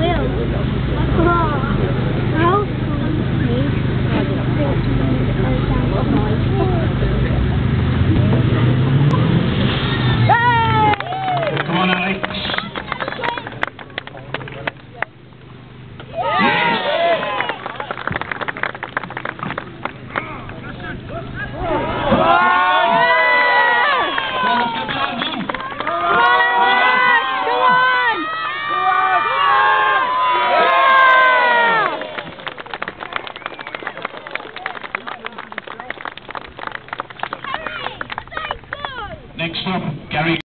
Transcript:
没有。Next up, Gary.